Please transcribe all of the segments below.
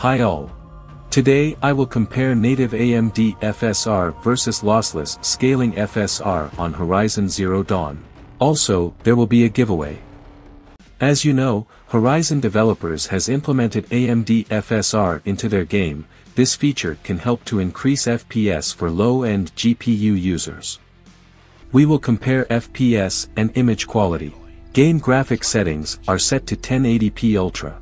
Hi all. Today I will compare native AMD FSR versus lossless scaling FSR on Horizon Zero Dawn. Also, there will be a giveaway. As you know, Horizon developers has implemented AMD FSR into their game, this feature can help to increase FPS for low-end GPU users. We will compare FPS and image quality. Game graphic settings are set to 1080p Ultra.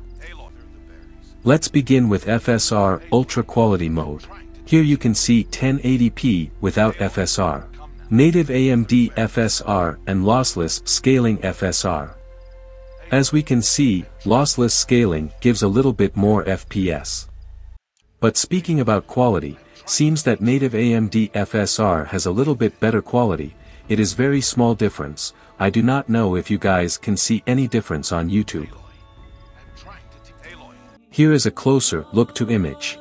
Let's begin with FSR Ultra Quality mode. Here you can see 1080p without FSR. Native AMD FSR and lossless scaling FSR. As we can see, lossless scaling gives a little bit more FPS. But speaking about quality, seems that native AMD FSR has a little bit better quality, it is very small difference, I do not know if you guys can see any difference on YouTube. Here is a closer look to image.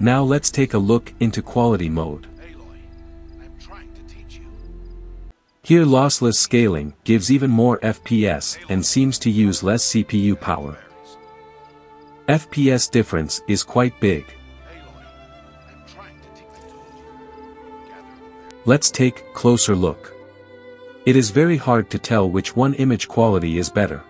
Now let's take a look into quality mode. Here lossless scaling gives even more FPS and seems to use less CPU power. FPS difference is quite big. Let's take closer look. It is very hard to tell which one image quality is better.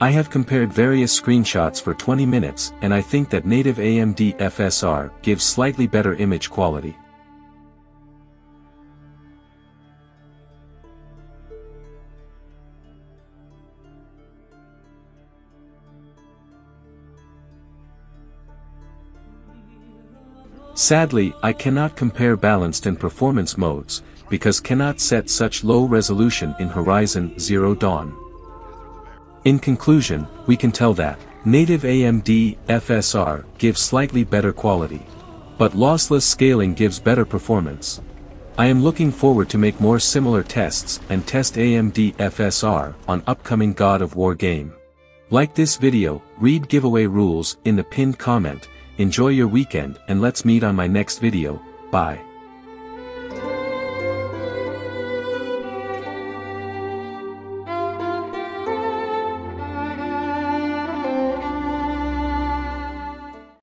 I have compared various screenshots for 20 minutes and I think that native AMD FSR gives slightly better image quality. Sadly, I cannot compare balanced and performance modes, because cannot set such low resolution in Horizon Zero Dawn. In conclusion, we can tell that, native AMD FSR gives slightly better quality. But lossless scaling gives better performance. I am looking forward to make more similar tests and test AMD FSR on upcoming God of War game. Like this video, read giveaway rules in the pinned comment, enjoy your weekend and let's meet on my next video, bye.